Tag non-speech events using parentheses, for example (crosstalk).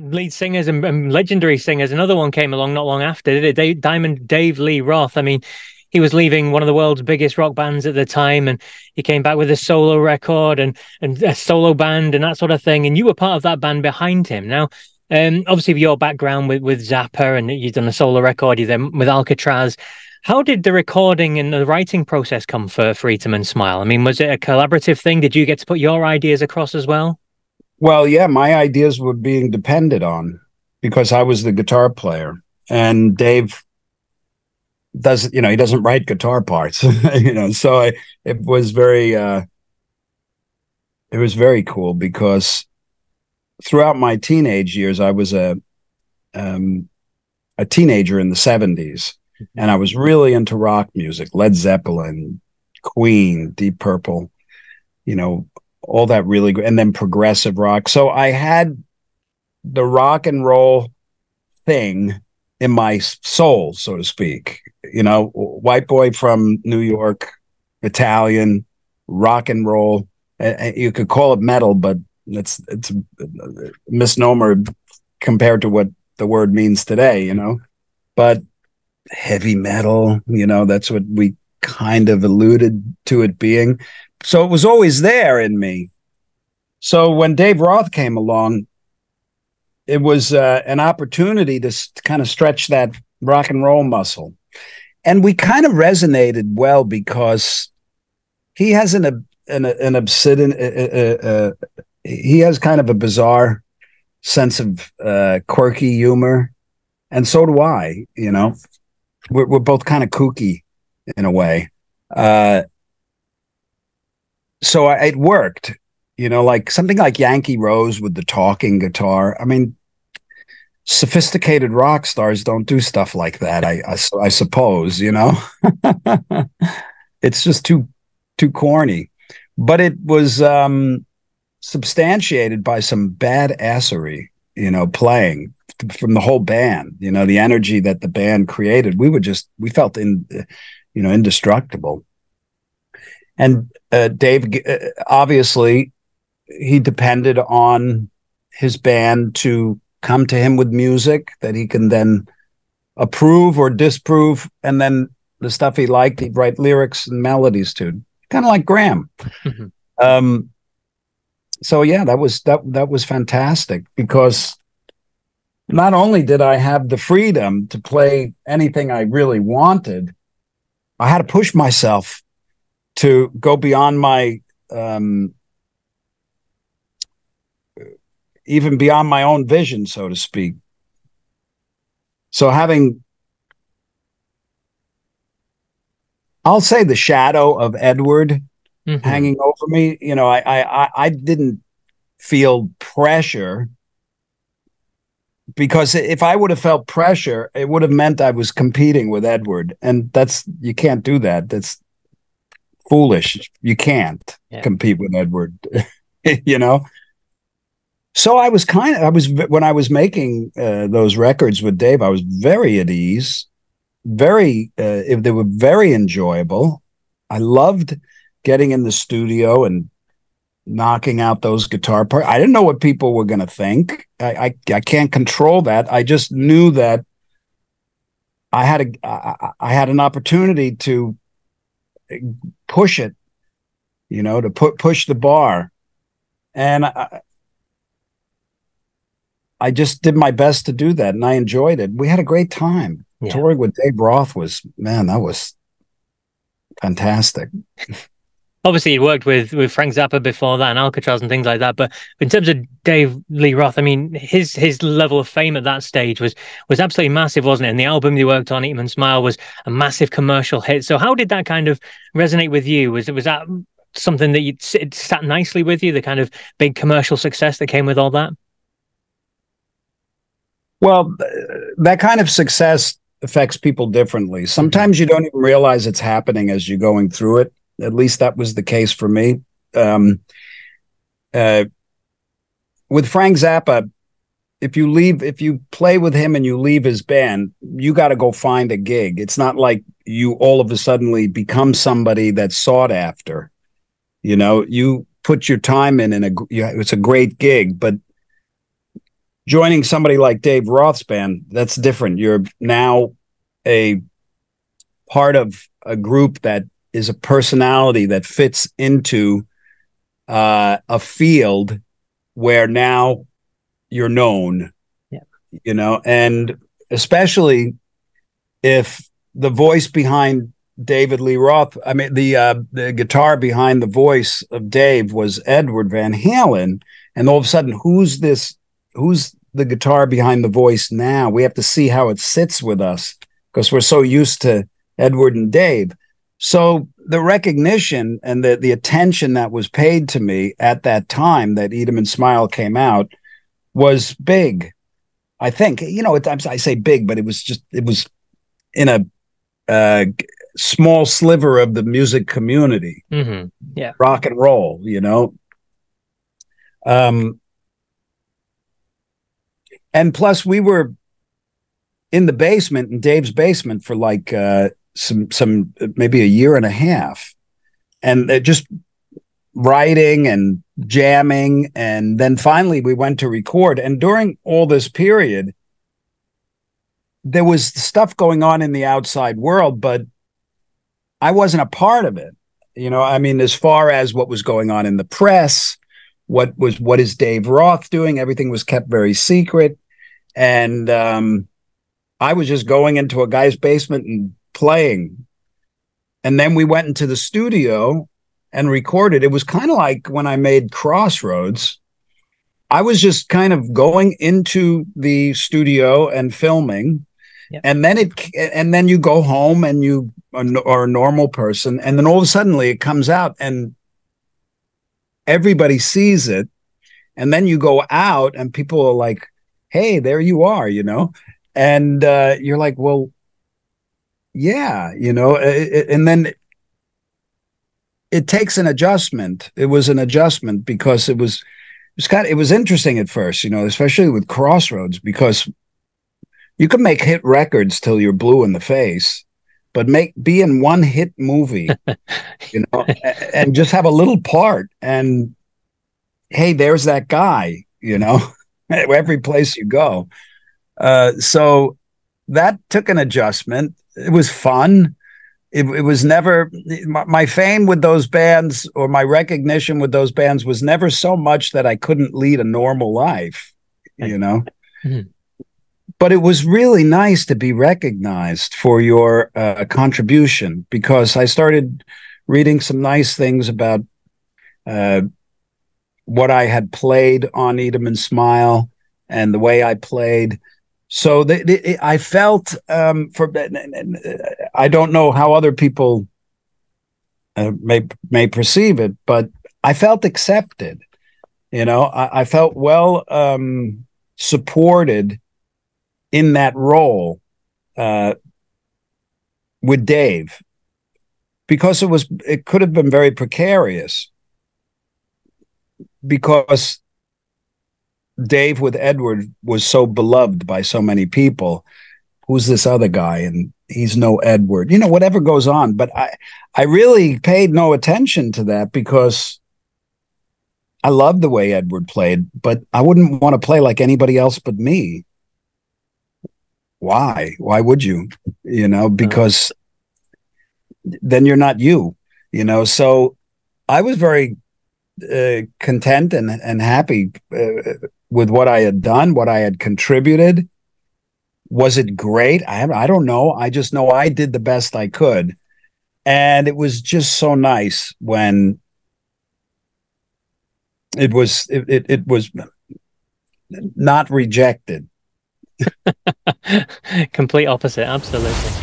lead singers and, and, legendary singers. Another one came along not long after. Dave, Diamond Dave Lee Roth. I mean, he was leaving one of the world's biggest rock bands at the time, and he came back with a solo record and and a solo band and that sort of thing. And you were part of that band behind him. Now, um, obviously, your background with with Zappa, and you've done a solo record, you then with Alcatrazz. How did the recording and the writing process come for, Eat 'Em and Smile? I mean, was it a collaborative thing? Did you get to put your ideas across as well? Well, yeah, my ideas were being depended on because I was the guitar player and Dave doesn't, you know, he doesn't write guitar parts, (laughs) you know, so I, it was very, uh, it was very cool because throughout my teenage years, I was a, um, a teenager in the 70s and I was really into rock music, Led Zeppelin, Queen, Deep Purple, you know, all that really and then progressive rock. So I had the rock and roll thing in my soul, so to speak. You know, white boy from New York, Italian, rock and roll. You could call it metal, but it's it's a misnomer compared to what the word means today. You know, but heavy metal. You know, that's what we kind of alluded to it being. So it was always there in me. So when Dave Roth came along, it was uh, an opportunity to, to kind of stretch that rock and roll muscle. And we kind of resonated well because he has an an, an obsidian. Uh, uh, he has kind of a bizarre sense of uh, quirky humor, and so do I. You know, we're, we're both kind of kooky in a way. Uh, so I, it worked, you know, like something like Yankee Rose with the talking guitar. I mean, sophisticated rock stars don't do stuff like that. I, I, I suppose, you know, (laughs) it's just too, too corny, but it was, um, substantiated by some badassery, you know, playing from the whole band, you know, the energy that the band created. We were just, we felt in, you know, indestructible. And uh, Dave, uh, obviously, he depended on his band to come to him with music that he can then approve or disprove. And then the stuff he liked, he'd write lyrics and melodies to, kind of like Graham. Mm-hmm. Um, so yeah, that was that that was fantastic because not only did I have the freedom to play anything I really wanted, I had to push myself to go beyond my um, even beyond my own vision, so to speak. So having I'll say the shadow of Edward mm-hmm. hanging over me, you know, I I I didn't feel pressure because if I would have felt pressure, it would have meant I was competing with Edward, and that's you can't do that. That's foolish. You can't yeah. compete with Edward, (laughs) you know. So I was kind of I was when I was making uh, those records with Dave, I was very at ease, very uh, they were very enjoyable. I loved getting in the studio and knocking out those guitar parts. I didn't know what people were going to think. I, I, I can't control that. I just knew that I had a I, I had an opportunity to push it, you know, to put push the bar, and I, I just did my best to do that, and I enjoyed it. We had a great time. Yeah. Touring with Dave Roth was man, that was fantastic. Obviously he worked with with Frank Zappa before that and Alcatrazz and things like that. But in terms of Dave Lee Roth, I mean, his his level of fame at that stage was was absolutely massive, wasn't it? And the album he worked on, Eat and Smile, was a massive commercial hit. So how did that kind of resonate with you? Was it was that something that you it sat nicely with you? The kind of big commercial success that came with all that. Well, uh, that kind of success affects people differently. Sometimes mm-hmm. you don't even realize it's happening as you're going through it at least that was the case for me. Um, uh, with Frank Zappa, if you leave, if you play with him and you leave his band, you got to go find a gig. It's not like you all of a suddenly become somebody that's sought after. You know, you put your time in, and it's a great gig, but joining somebody like Dave Roth's band, that's different. You're now a part of a group that is a personality that fits into uh, a field where now you're known. Yeah. You know, and especially if the voice behind David Lee Roth, I mean the uh, the guitar behind the voice of Dave was Edward Van Halen, and all of a sudden, who's this? Who's the guitar behind the voice now? We have to see how it sits with us because we're so used to Edward and Dave. So the recognition and the the attention that was paid to me at that time that 'em and Smile came out was big. I think you know it, I say big, but it was just it was in a uh, small sliver of the music community. Mm-hmm. Yeah, rock and roll. You know, um, and plus we were in the basement in Dave's basement for like uh, some some maybe a year and a half, and just writing and jamming, and then finally we went to record. And during all this period, there was stuff going on in the outside world, but I wasn't a part of it. You know, I mean, as far as what was going on in the press, what was what is Dave Roth doing? Everything was kept very secret, and um, I was just going into a guy's basement and playing. And then we went into the studio and recorded. It was kind of like when I made Crossroads. I was just kind of going into the studio and filming. Yep. And then it, and then you go home and you are a normal person, and then all of a sudden it comes out and everybody sees it, and then you go out and people are like, "Hey, there you are," you know, and uh, you're like, "Well, yeah, you know, it, and then it takes an adjustment. It was an adjustment because it was it was kind of, it was interesting at first, you know, especially with Crossroads because you can make hit records till you're blue in the face, but make be in one hit movie, (laughs) you know, and just have a little part and hey, there's that guy, you know, (laughs) every place you go. Uh, so that took an adjustment it was fun. It, it was never my, my, fame with those bands or my recognition with those bands was never so much that I couldn't lead a normal life, you know. Mm-hmm. But it was really nice to be recognized for your uh, contribution because I started reading some nice things about uh, what I had played on 'em and Smile and the way I played so I felt um, for I don't know how other people uh, may may perceive it, but I felt accepted. You know, I, I felt well um, supported in that role uh, with Dave because it was it could have been very precarious because Dave with Edward was so beloved by so many people. Who's this other guy? And he's no Edward. You know, whatever goes on. But I, I really paid no attention to that because I loved the way Edward played, but I wouldn't want to play like anybody else but me. Why? Why would you? You know, because then you're not you. You know, so I was very uh, content and and happy uh, with what I had done, what I had contributed. Was it great? I I don't know. I just know I did the best I could. And it was just so nice when it was it, it, it was not rejected. (laughs) Complete opposite, absolutely.